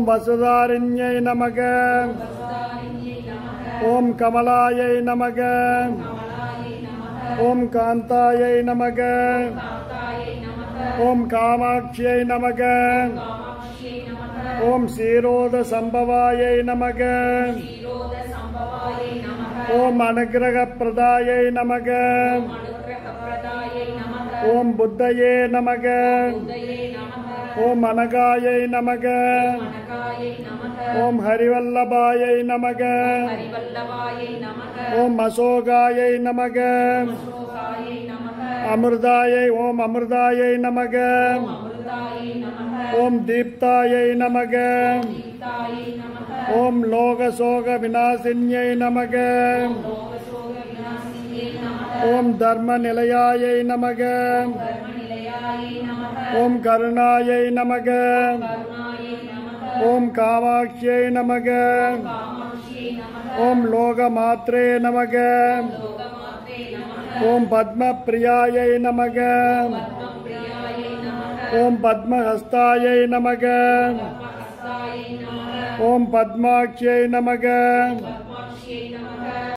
ஓம் வசுதாரிண்யை நமக. ஓம் கமலாயை நமக. ஓம் காந்தாயை நமக. ஓம் காமாட்சியை நமக. ஓம் சீரோத சம்பவாயை நமக. ஓம் அனுகிரக பிரதாயை நமக. ஓம் புத்தையே நமக. ஓம் அனகாயை நமக. ஓம் ஹரிவல்லபாயை நமக. ஓம் அசோகாயை நமக. அமிர்தாயை ஓம் அமிர்தாயை நமக. ओम दीप्ताय नमग ओम लोग शोक विनाशिन्य नमग ओम धर्म निलयाय नमग ओम करुणाय नमग ओम कामाक्ष्यै नमग ओम लोकमात्रे नमग ओम पद्मप्रियाय नमग ओम पद्मस्ताय नमः। ओम पद्माक्ष्यै नमः।